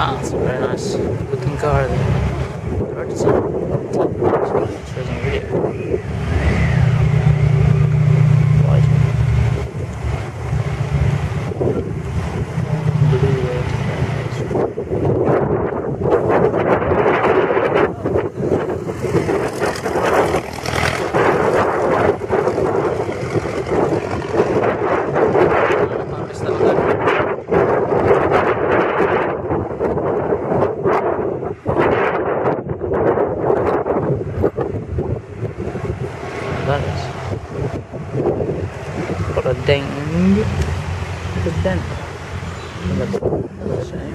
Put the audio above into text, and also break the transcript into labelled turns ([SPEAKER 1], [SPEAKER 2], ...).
[SPEAKER 1] Wow, it's a very nice looking car. That is. Got a ding. Got a dent. That's, a shame.